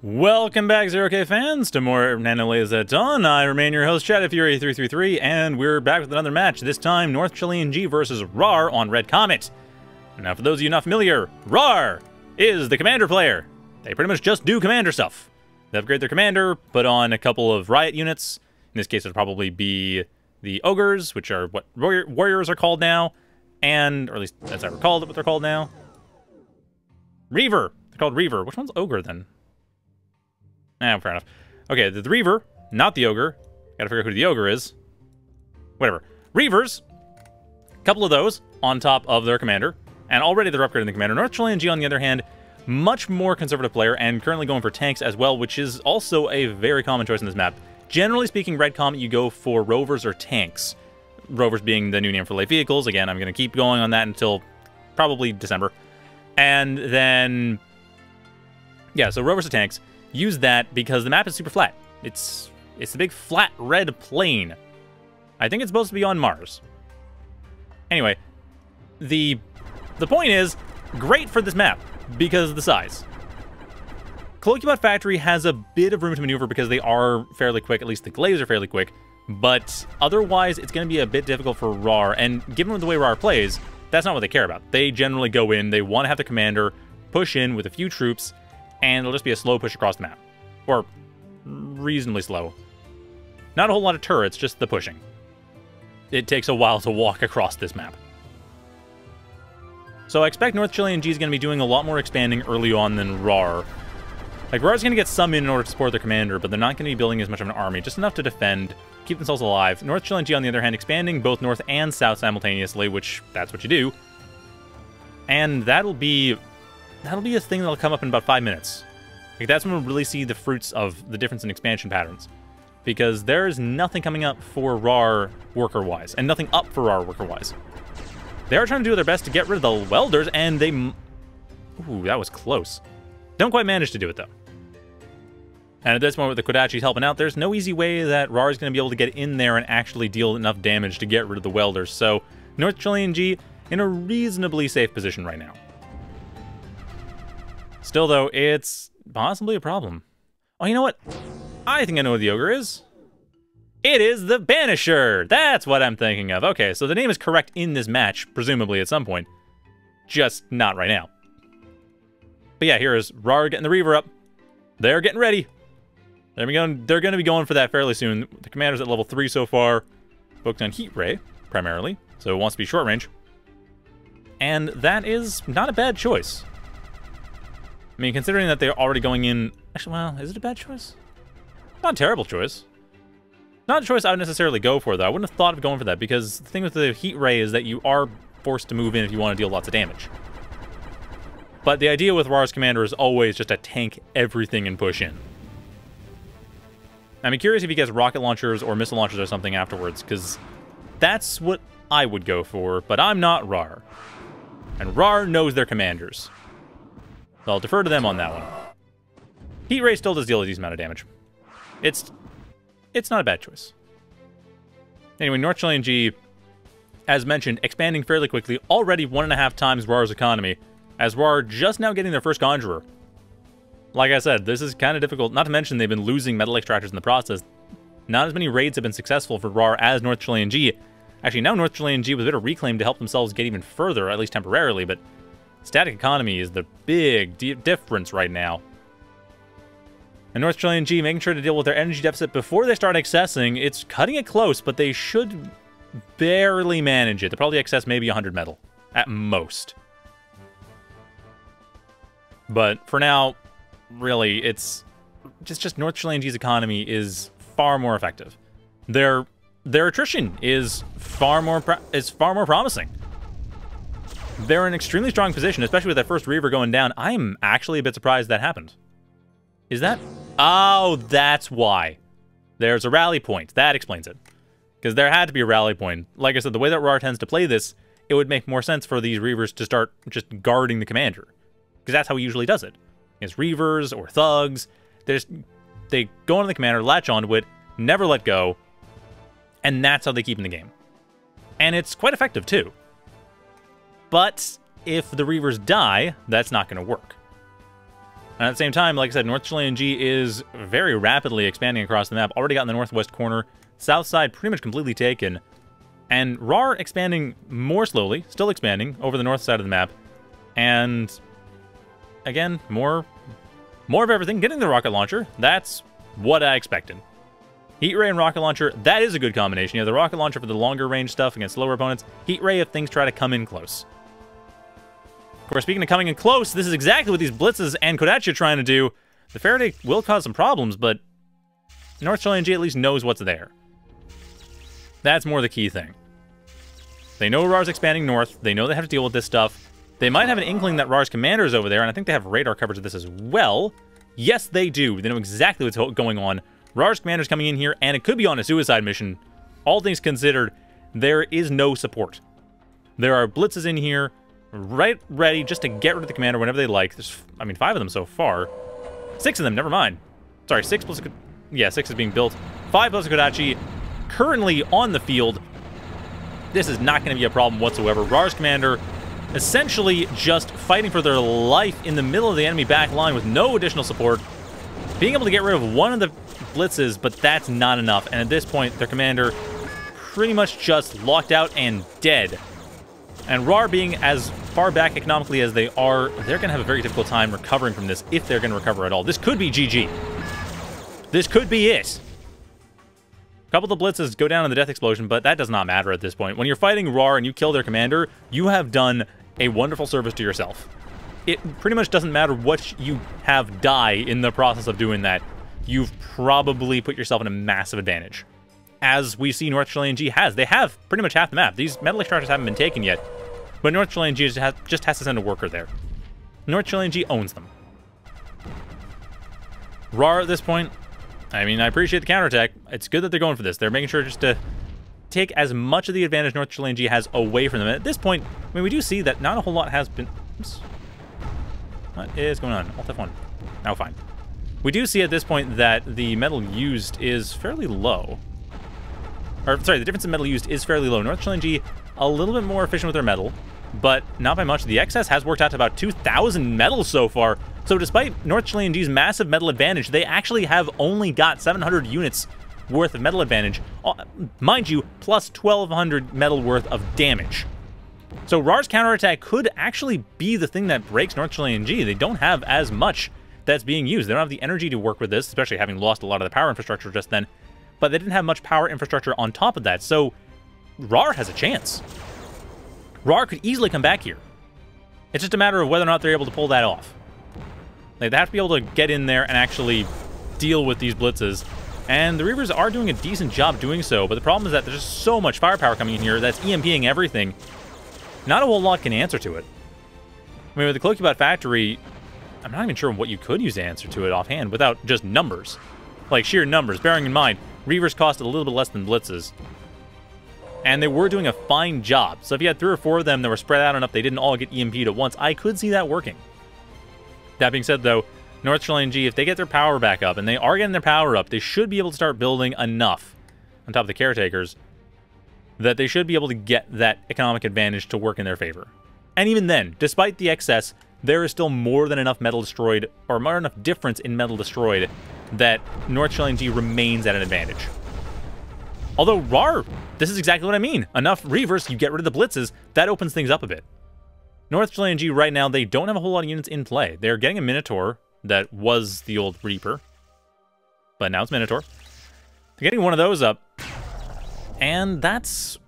Welcome back, Zero K fans, to more Nanolays at Dawn. I remain your host, Shadowfury333, and we're back with another match. This time, North Chilean G versus Rar on Red Comet. Now, for those of you not familiar, Rar is the commander player. They pretty much just do commander stuff. They upgrade their commander, put on a couple of riot units. In this case, it'll probably be the ogres, which are what warriors are called now, and or at least as I recall, what they're called now. Reaver. They're called Reaver. Which one's ogre then? Eh, fair enough. Okay, the, the Reaver, not the Ogre. Gotta figure out who the Ogre is. Whatever. Reavers, a couple of those on top of their commander, and already they're upgrading the commander. North Chilean G, on the other hand, much more conservative player, and currently going for tanks as well, which is also a very common choice in this map. Generally speaking, Red Comet, you go for rovers or tanks. Rovers being the new name for light vehicles. Again, I'm going to keep going on that until probably December. And then, yeah, so rovers or tanks use that because the map is super flat. It's it's a big flat red plane. I think it's supposed to be on Mars. Anyway, the the point is great for this map because of the size. Cloakybot Factory has a bit of room to maneuver because they are fairly quick, at least the glaives are fairly quick, but otherwise it's going to be a bit difficult for RAR, and given the way RAR plays, that's not what they care about. They generally go in, they want to have the commander push in with a few troops, and it'll just be a slow push across the map. Or reasonably slow. Not a whole lot of turrets, just the pushing. It takes a while to walk across this map. So I expect North Chilean G is going to be doing a lot more expanding early on than RAR. Like, RAR's going to get some in in order to support their commander, but they're not going to be building as much of an army, just enough to defend, keep themselves alive. North Chilean G, on the other hand, expanding both north and south simultaneously, which that's what you do. And that'll be that'll be a thing that'll come up in about five minutes. Like that's when we'll really see the fruits of the difference in expansion patterns. Because there is nothing coming up for RAR worker-wise, and nothing up for RAR worker-wise. They are trying to do their best to get rid of the welders, and they... Ooh, that was close. Don't quite manage to do it, though. And at this point, with the Kodachi's helping out, there's no easy way that RAR is going to be able to get in there and actually deal enough damage to get rid of the welders. So, North Chilean G in a reasonably safe position right now. Still, though, it's possibly a problem. Oh, you know what? I think I know what the ogre is. It is the Banisher! That's what I'm thinking of. Okay, so the name is correct in this match, presumably at some point. Just not right now. But yeah, here is Rar getting the Reaver up. They're getting ready. They're going, they're going to be going for that fairly soon. The commander's at level 3 so far. Focused on Heat Ray, primarily. So it wants to be short range. And that is not a bad choice. I mean, considering that they're already going in... Actually, well, is it a bad choice? Not a terrible choice. Not a choice I would necessarily go for, though. I wouldn't have thought of going for that, because the thing with the Heat Ray is that you are forced to move in if you want to deal lots of damage. But the idea with Rar's Commander is always just to tank everything and push in. I'm curious if he gets rocket launchers or missile launchers or something afterwards, because that's what I would go for, but I'm not Rar. And Rar knows their commanders. So I'll defer to them on that one. Heat Ray still does deal a decent amount of damage. It's it's not a bad choice. Anyway, North Chilean G, as mentioned, expanding fairly quickly, already one and a half times RAR's economy, as RAR just now getting their first Conjurer. Like I said, this is kind of difficult, not to mention they've been losing metal extractors in the process. Not as many raids have been successful for RAR as North Chilean G. Actually, now North Chilean G with a bit of reclaim to help themselves get even further, at least temporarily, but Static economy is the big difference right now. And North Chilean G making sure to deal with their energy deficit before they start excessing. It's cutting it close, but they should barely manage it. They probably excess maybe 100 metal at most. But for now, really, it's just just North Chilean G's economy is far more effective. Their their attrition is far more is far more promising they're in an extremely strong position, especially with that first Reaver going down. I'm actually a bit surprised that happened. Is that? Oh, that's why. There's a rally point. That explains it. Because there had to be a rally point. Like I said, the way that RAR tends to play this, it would make more sense for these Reavers to start just guarding the commander. Because that's how he usually does it. It's Reavers or Thugs. They just, they go into the commander, latch onto it, never let go, and that's how they keep in the game. And it's quite effective, too. But if the Reavers die, that's not going to work. And at the same time, like I said, North Chilean G is very rapidly expanding across the map. Already got in the northwest corner. South side pretty much completely taken. And RAR expanding more slowly, still expanding over the north side of the map. And again, more more of everything. Getting the rocket launcher, that's what I expected. Heat Ray and Rocket Launcher, that is a good combination. You have the Rocket Launcher for the longer range stuff against slower opponents. Heat Ray if things try to come in close. Of course, speaking of coming in close, this is exactly what these Blitzes and Kodachi are trying to do. The Faraday will cause some problems, but North Chilean G at least knows what's there. That's more the key thing. They know RAR's expanding north. They know they have to deal with this stuff. They might have an inkling that RAR's commander is over there, and I think they have radar coverage of this as well. Yes, they do. They know exactly what's going on. RAR's commander's coming in here, and it could be on a suicide mission. All things considered, there is no support. There are blitzes in here, right ready just to get rid of the commander whenever they like. There's, I mean, five of them so far. Six of them, never mind. Sorry, six plus... Yeah, six is being built. Five plus Kodachi currently on the field. This is not going to be a problem whatsoever. RAR's commander essentially just fighting for their life in the middle of the enemy back line with no additional support. Being able to get rid of one of the blitzes, but that's not enough. And at this point, their commander pretty much just locked out and dead. And RAR being as far back economically as they are, they're going to have a very difficult time recovering from this if they're going to recover at all. This could be GG. This could be it. A couple of the blitzes go down in the death explosion, but that does not matter at this point. When you're fighting RAR and you kill their commander, you have done a wonderful service to yourself. It pretty much doesn't matter what you have die in the process of doing that. You've probably put yourself in a massive advantage. As we see North Chilean G has. They have pretty much half the map. These metal extractors haven't been taken yet, but North Chilean G just has, to send a worker there. North Chilean G owns them. RAR at this point, I mean, I appreciate the counterattack. It's good that they're going for this. They're making sure just to take as much of the advantage North Chilean G has away from them. At this point, I mean, we do see that not a whole lot has been... Oops. What is going on? Alt F1. Now fine. We do see at this point that the metal used is fairly low. Or, sorry, the difference in metal used is fairly low. North Chilean G a little bit more efficient with their metal, but not by much. The excess has worked out to about 2,000 metals so far, so despite North Chilean G's massive metal advantage, they actually have only got 700 units worth of metal advantage, uh, mind you, plus 1200 metal worth of damage. So RAR's counterattack could actually be the thing that breaks North Chilean G. They don't have as much that's being used. They don't have the energy to work with this, especially having lost a lot of the power infrastructure just then, but they didn't have much power infrastructure on top of that, so RAR has a chance. RAR could easily come back here. It's just a matter of whether or not they're able to pull that off. Like, they have to be able to get in there and actually deal with these blitzes. And the Reavers are doing a decent job doing so, but the problem is that there's just so much firepower coming in here that's EMPing everything. Not a whole lot can answer to it. I mean, with the Cloakybot factory, I'm not even sure what you could use to answer to it offhand without just numbers. Like sheer numbers, bearing in mind, Reavers cost a little bit less than Blitzes. And they were doing a fine job. So if you had three or four of them that were spread out enough they didn't all get EMP'd at once, I could see that working. That being said, though, North Chilean G, if they get their power back up, and they are getting their power up, they should be able to start building enough on top of the caretakers that they should be able to get that economic advantage to work in their favor. And even then, despite the excess, there is still more than enough metal destroyed, or more enough difference in metal destroyed, that North Chilean G remains at an advantage. Although RAR, this is exactly what I mean. Enough Reavers, you get rid of the blitzes, that opens things up a bit. North Chilean G right now, they don't have a whole lot of units in play. They're getting a Minotaur that was the old Reaper, but now it's Minotaur. They're getting one of those up, and that's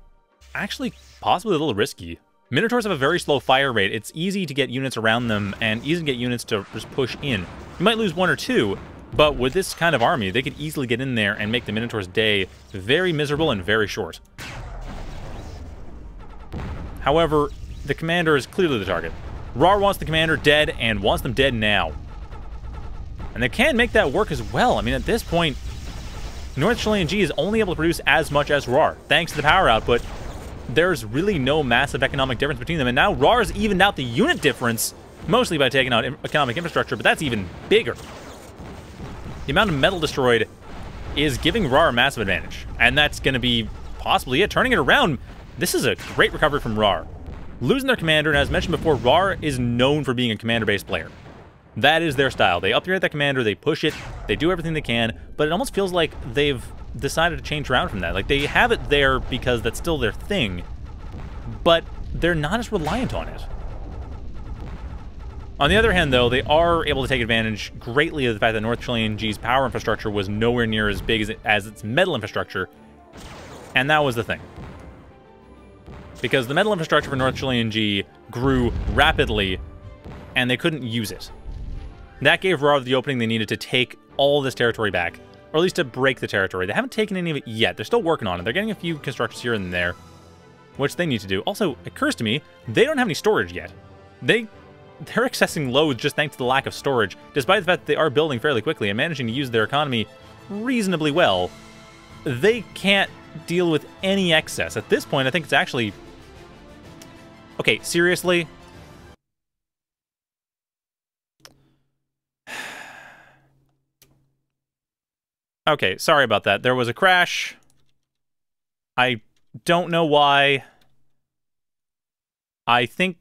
actually possibly a little risky. Minotaurs have a very slow fire rate. It's easy to get units around them and easy to get units to just push in. You might lose one or two, but with this kind of army, they could easily get in there and make the Minotaur's day very miserable and very short. However, the commander is clearly the target. RAR wants the commander dead and wants them dead now. And they can make that work as well. I mean, at this point, North Chilean G is only able to produce as much as RAR, thanks to the power output. There's really no massive economic difference between them, and now RAR's evened out the unit difference, mostly by taking out economic infrastructure, but that's even bigger. The amount of metal destroyed is giving RAR a massive advantage, and that's going to be possibly it. Turning it around, this is a great recovery from RAR losing their commander, and as mentioned before, RAR is known for being a commander-based player. That is their style. They upgrade that commander, they push it, they do everything they can, but it almost feels like they've decided to change around from that. Like they have it there because that's still their thing, but they're not as reliant on it. On the other hand, though, they are able to take advantage greatly of the fact that North Chilean G's power infrastructure was nowhere near as big as, it, as its metal infrastructure, and that was the thing. Because the metal infrastructure for North Chilean G grew rapidly, and they couldn't use it. That gave RAR the opening they needed to take all this territory back, or at least to break the territory. They haven't taken any of it yet. They're still working on it. They're getting a few constructions here and there, which they need to do. Also, it occurs to me, they don't have any storage yet. They, they're excessing loads just thanks to the lack of storage, despite the fact that they are building fairly quickly and managing to use their economy reasonably well. They can't deal with any excess. At this point, I think it's actually... Okay, seriously? Okay, sorry about that. There was a crash. I don't know why. I think...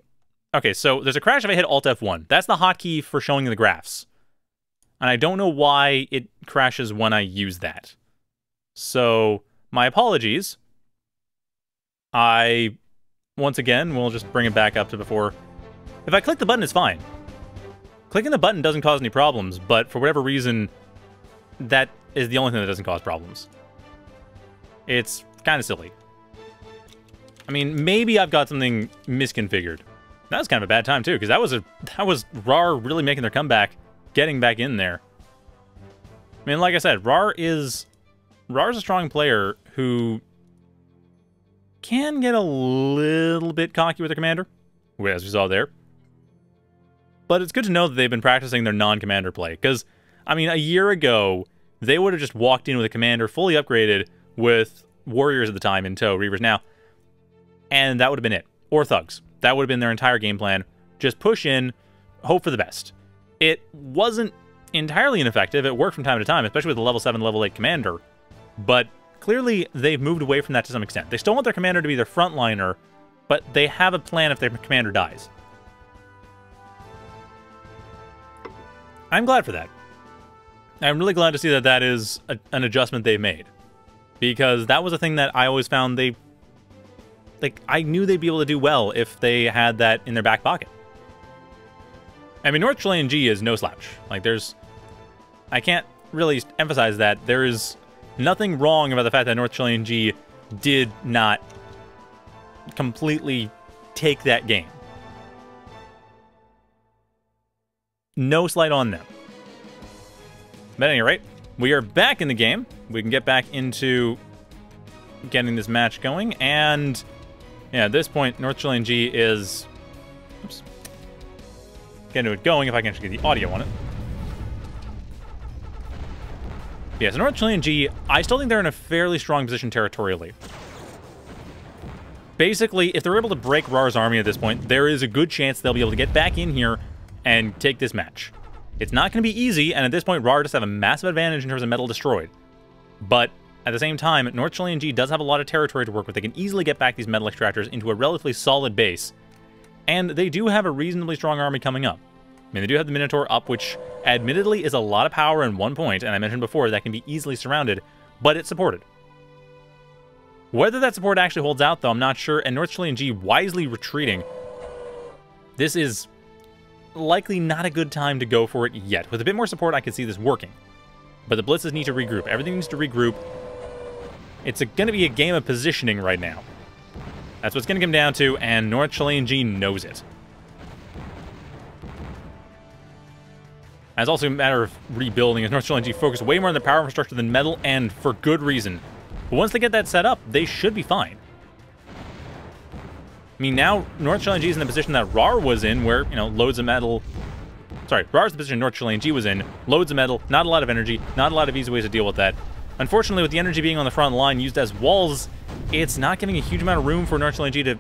Okay, so there's a crash if I hit Alt F1. That's the hotkey for showing the graphs. And I don't know why it crashes when I use that. So, my apologies. I, once again, we'll just bring it back up to before. If I click the button, it's fine. Clicking the button doesn't cause any problems, but for whatever reason, that is the only thing that doesn't cause problems. It's kind of silly. I mean, maybe I've got something misconfigured. That was kind of a bad time too, because that was a that was RAR really making their comeback, getting back in there. I mean, like I said, RAR is RAR's a strong player who can get a little bit cocky with their commander, as we saw there. But it's good to know that they've been practicing their non-commander play, because, I mean, a year ago, they would have just walked in with a commander fully upgraded with warriors at the time in tow, Reavers now, and that would have been it. Or thugs. That would have been their entire game plan. Just push in, hope for the best. It wasn't entirely ineffective. It worked from time to time, especially with the level 7, level 8 commander. But clearly, they've moved away from that to some extent. They still want their commander to be their frontliner, but they have a plan if their commander dies. I'm glad for that. I'm really glad to see that that is a, an adjustment they've made. Because that was a thing that I always found they... Like, I knew they'd be able to do well if they had that in their back pocket. I mean, North Chilean G is no slouch. Like, there's... I can't really emphasize that. There is nothing wrong about the fact that North Chilean G did not completely take that game. No slight on them. But at any rate, we are back in the game. We can get back into getting this match going. And yeah, at this point, North Chilean G is... Oops. Getting it going if I can actually get the audio on it. Yeah, so North Chilean G, I still think they're in a fairly strong position territorially. Basically, if they're able to break RAR's army at this point, there is a good chance they'll be able to get back in here and take this match. It's not going to be easy, and at this point, RAR does have a massive advantage in terms of metal destroyed. But at the same time, North Chilean G does have a lot of territory to work with. They can easily get back these metal extractors into a relatively solid base. And they do have a reasonably strong army coming up. I mean, they do have the Minotaur up, which admittedly is a lot of power in one point, and I mentioned before that can be easily surrounded, but it's supported. Whether that support actually holds out, though, I'm not sure, and North Chilean G wisely retreating. This is likely not a good time to go for it yet. With a bit more support, I can see this working. But the blitzes need to regroup. Everything needs to regroup. It's going to be a game of positioning right now. That's what's going to come down to, and North Chilean G knows it. It's also a matter of rebuilding, as North Chilean G focus way more on the power infrastructure than metal, and for good reason. But once they get that set up, they should be fine. I mean, now North Chilean G is in the position that RAR was in, where, you know, loads of metal... Sorry, RAR's the position North Chilean G was in. Loads of metal, not a lot of energy, not a lot of easy ways to deal with that. Unfortunately, with the energy being on the front line used as walls, it's not giving a huge amount of room for North Chilean G to,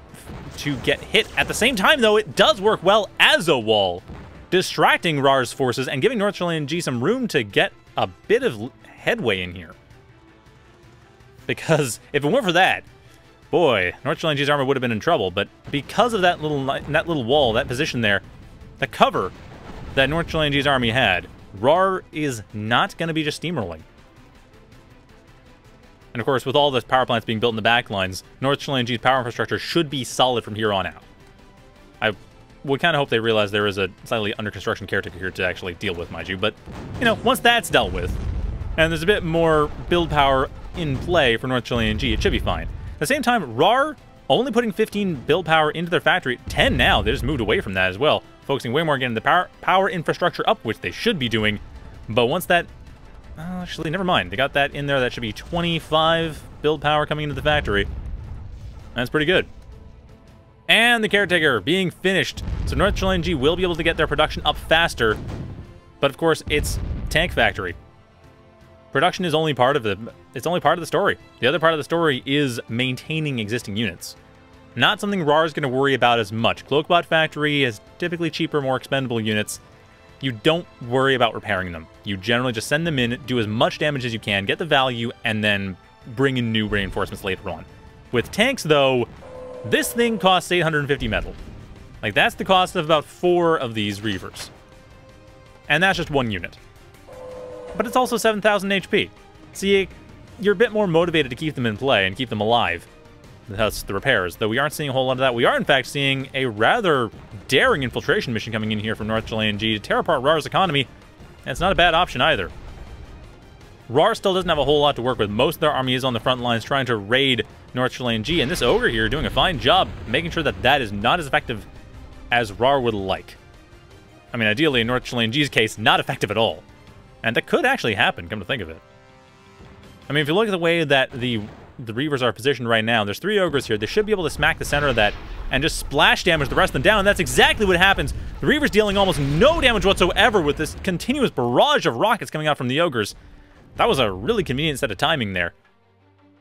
to get hit. At the same time, though, it does work well as a wall, distracting RAR's forces and giving North Chilean G some room to get a bit of headway in here. Because if it weren't for that, Boy, North Chilean G's armor would have been in trouble, but because of that little that little wall, that position there, the cover, that North Chilean G's army had, RAR is not going to be just steamrolling. And of course, with all the power plants being built in the backlines, North Chilean G's power infrastructure should be solid from here on out. I would kind of hope they realize there is a slightly under construction caretaker here to actually deal with, mind you. But, you know, once that's dealt with, and there's a bit more build power in play for North Chilean G, it should be fine. At the same time, RAR only putting 15 build power into their factory, 10 now, they just moved away from that as well, focusing way more again on the power, power infrastructure up, which they should be doing. But once that Uh, actually, never mind. They got that in there. That should be 25 build power coming into the factory. That's pretty good. And the Caretaker being finished. So North Chilean G will be able to get their production up faster. But of course, it's tank factory. Production is only part of the it's only part of the story. The other part of the story is maintaining existing units. Not something RAR is going to worry about as much. Cloakybot Factory is typically cheaper, more expendable units you don't worry about repairing them. You generally just send them in, do as much damage as you can, get the value, and then bring in new reinforcements later on. With tanks, though, this thing costs 850 metal. Like, that's the cost of about four of these Reavers. And that's just one unit. But it's also 7,000 HP. You, you're a bit more motivated to keep them in play and keep them alive that's the repairs, though we aren't seeing a whole lot of that. We are, in fact, seeing a rather daring infiltration mission coming in here from North Chilean G to tear apart RAR's economy, and it's not a bad option either. RAR still doesn't have a whole lot to work with. Most of their army is on the front lines trying to raid North Chilean G, and this Ogre here doing a fine job making sure that that is not as effective as RAR would like. I mean, ideally, in North Chilean G's case, not effective at all. And that could actually happen, come to think of it. I mean, if you look at the way that the the Reavers are positioned right now. There's three Ogres here. They should be able to smack the center of that and just splash damage the rest of them down. And that's exactly what happens. The Reavers dealing almost no damage whatsoever with this continuous barrage of rockets coming out from the Ogres. That was a really convenient set of timing there.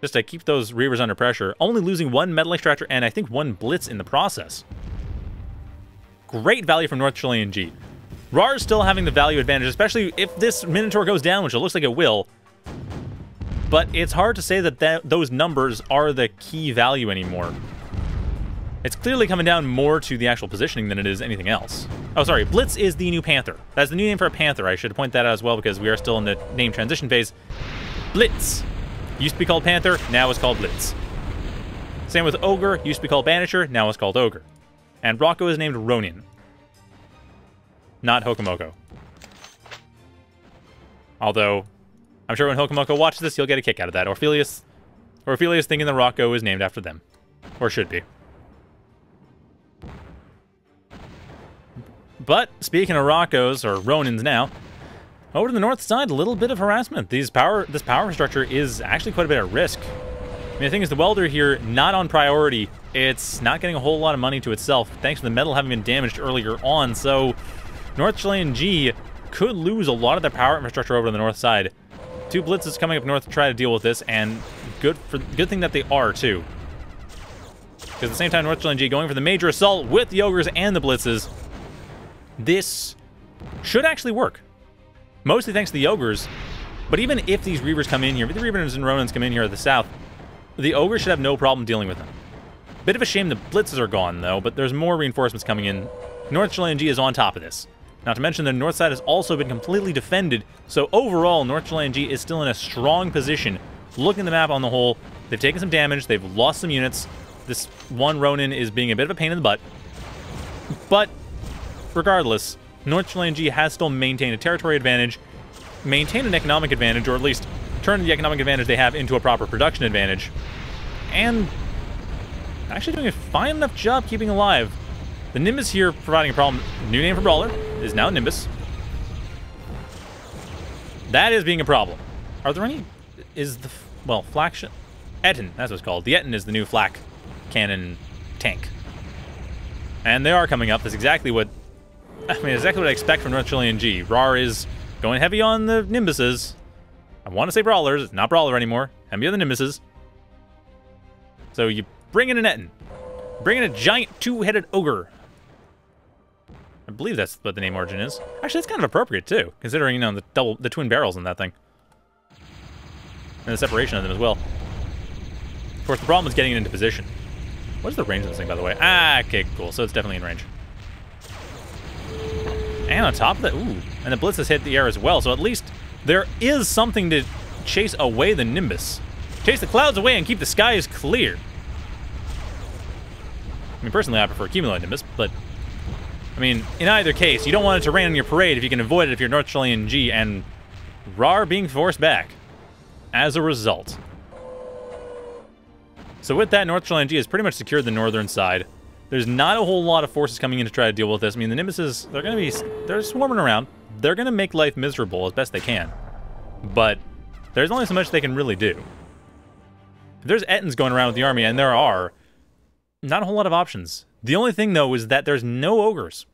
Just to keep those Reavers under pressure. Only losing one Metal Extractor and I think one Blitz in the process. Great value from North Chilean G. RAR is still having the value advantage, especially if this Minotaur goes down, which it looks like it will. But it's hard to say that, that those numbers are the key value anymore. It's clearly coming down more to the actual positioning than it is anything else. Oh, sorry, Blitz is the new Panther. That's the new name for a Panther. I should point that out as well because we are still in the name transition phase. Blitz. Used to be called Panther, now it's called Blitz. Same with Ogre, used to be called Banisher, now it's called Ogre. And Rocko is named Ronin. Not Hokomoko. Although, I'm sure when Hokomoko watches this, you'll get a kick out of that. Orpheus, Orpheus thinking the Rocko is named after them. Or should be. But, speaking of Rockos, or Ronins now, over to the north side, a little bit of harassment. These power, this power infrastructure is actually quite a bit at risk. I mean, the thing is, the welder here, not on priority. It's not getting a whole lot of money to itself, thanks to the metal having been damaged earlier on, so North Chilean G could lose a lot of their power infrastructure over to the north side. Two blitzes coming up north to try to deal with this, and good for good thing that they are, too. Because at the same time, North Chilean G going for the major assault with the Ogres and the blitzes. This should actually work. Mostly thanks to the Ogres. But even if these Reavers come in here, if the Reavers and Ronins come in here at the south, the Ogres should have no problem dealing with them. Bit of a shame the blitzes are gone, though, but there's more reinforcements coming in. North Chilean G is on top of this. Not to mention the north side has also been completely defended, so overall, North Chilean G is still in a strong position. Looking at the map on the whole, they've taken some damage, they've lost some units. This one Ronin is being a bit of a pain in the butt. But, regardless, North Chilean G has still maintained a territory advantage, maintained an economic advantage, or at least turned the economic advantage they have into a proper production advantage, and actually doing a fine enough job keeping alive. The Nimbus here providing a problem. New name for Brawler is now Nimbus. That is being a problem. Are there any... Is the... Well, flak... Ettin, that's what it's called. The Ettin is the new flak cannon tank. And they are coming up. That's exactly what... I mean, exactly what I expect from North Chilean G. RAR is going heavy on the Nimbuses. I want to say Brawlers. It's not Brawler anymore. Heavy on the Nimbuses. So you bring in an Ettin. Bring in a giant two-headed ogre. I believe that's what the name origin is. Actually, that's kind of appropriate, too, considering, you know, the double, the twin barrels in that thing. And the separation of them as well. Of course, the problem is getting it into position. What is the range of this thing, by the way? Ah, okay, cool. So it's definitely in range. And on top of that, ooh, and the Blitz has hit the air as well, so at least there is something to chase away the Nimbus. Chase the clouds away and keep the skies clear. I mean, personally, I prefer Cumulonimbus, Nimbus, but... I mean, in either case, you don't want it to rain on your parade if you can avoid it if you're North Chilean G, and RAR being forced back as a result. So with that, North Chilean G has pretty much secured the northern side. There's not a whole lot of forces coming in to try to deal with this. I mean, the Nimbuses, they're going to be, they're swarming around. They're going to make life miserable as best they can. But there's only so much they can really do. There's Ettins going around with the army, and there are, not a whole lot of options. The only thing, though, is that there's no ogres.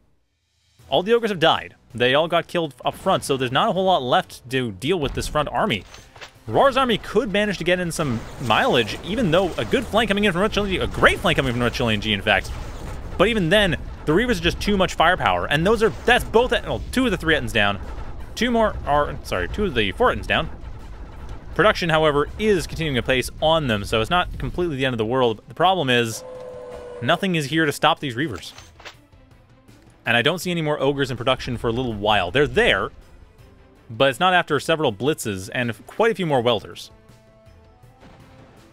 All the ogres have died. They all got killed up front, so there's not a whole lot left to deal with this front army. Rar's army could manage to get in some mileage, even though a good flank coming in from North Chilean G, a great flank coming from North Chilean G, in fact. But even then, the Reavers are just too much firepower, and those are, that's both, well, two of the three Ettins down. Two more are, sorry, two of the four Ettins down. Production, however, is continuing to pace on them, so it's not completely the end of the world. The problem is, nothing is here to stop these Reavers. And I don't see any more Ogres in production for a little while. They're there, but it's not after several blitzes and quite a few more welders.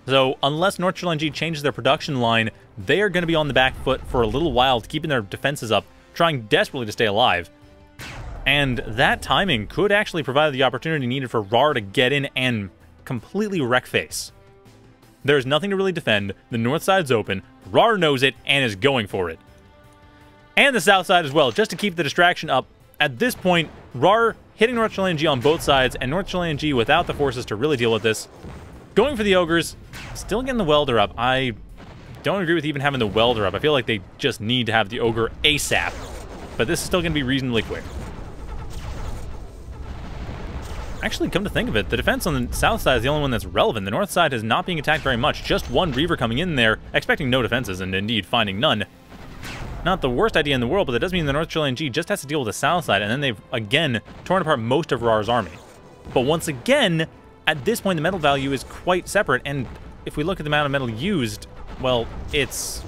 So unless North Chilean G changes their production line, they are going to be on the back foot for a little while, keeping their defenses up, trying desperately to stay alive. And that timing could actually provide the opportunity needed for RAR to get in and completely wreck face. There's nothing to really defend, the north side's open, RAR knows it and is going for it. And the south side as well, just to keep the distraction up. At this point, RAR hitting North Chilean G on both sides, and North Chilean G without the forces to really deal with this. Going for the Ogres, still getting the Welder up. I don't agree with even having the Welder up. I feel like they just need to have the Ogre ASAP. But this is still going to be reasonably quick. Actually, come to think of it, the defense on the south side is the only one that's relevant. The north side is not being attacked very much. Just one Reaver coming in there, expecting no defenses, and indeed finding none. Not the worst idea in the world, but that does mean the North Chilean G just has to deal with the south side, and then they've, again, torn apart most of Rar's army. But once again, at this point, the metal value is quite separate, and if we look at the amount of metal used, well, it's...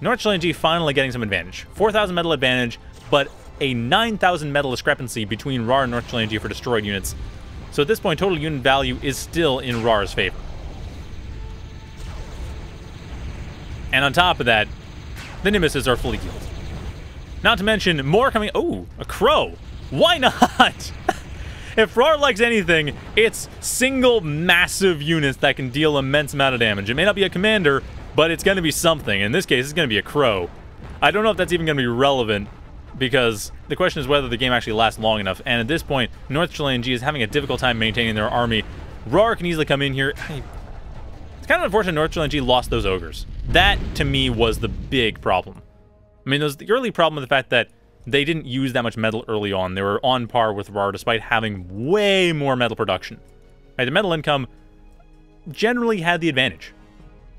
North Chilean G finally getting some advantage. 4,000 metal advantage, but a 9,000 metal discrepancy between RAR and North Chilean for destroyed units. So at this point, total unit value is still in RAR's favor. And on top of that, the Nimbuses are fully healed. Not to mention, more coming... Oh, a crow! Why not? if RAR likes anything, it's single massive units that can deal immense amount of damage. It may not be a commander, but it's going to be something. In this case, it's going to be a crow. I don't know if that's even going to be relevant, because the question is whether the game actually lasts long enough. And at this point, North Chilean G is having a difficult time maintaining their army. RAR can easily come in here. It's kind of unfortunate North Chilean G lost those ogres. That, to me, was the big problem. I mean, there's the early problem with the fact that they didn't use that much metal early on. They were on par with RAR despite having way more metal production. Right, the metal income generally had the advantage,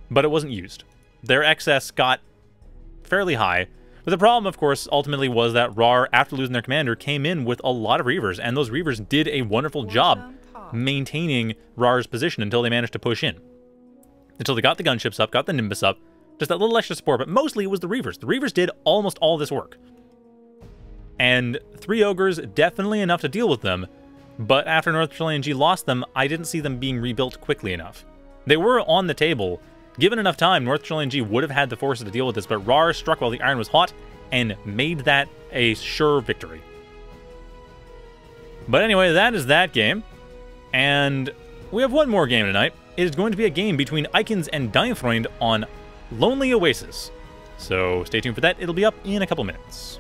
but it wasn't used. Their excess got fairly high. But the problem, of course, ultimately was that RAR, after losing their commander, came in with a lot of Reavers, and those Reavers did a wonderful job maintaining RAR's position until they managed to push in until they got the gunships up, got the Nimbus up, just that little extra support, but mostly it was the Reavers. The Reavers did almost all this work. And three Ogres, definitely enough to deal with them, but after North Chilean G lost them, I didn't see them being rebuilt quickly enough. They were on the table. Given enough time, North Chilean G would have had the forces to deal with this, but RAR struck while the iron was hot and made that a sure victory. But anyway, that is that game. And we have one more game tonight it is going to be a game between Eikons and Dynefreund on Lonely Oasis. So stay tuned for that, it'll be up in a couple minutes.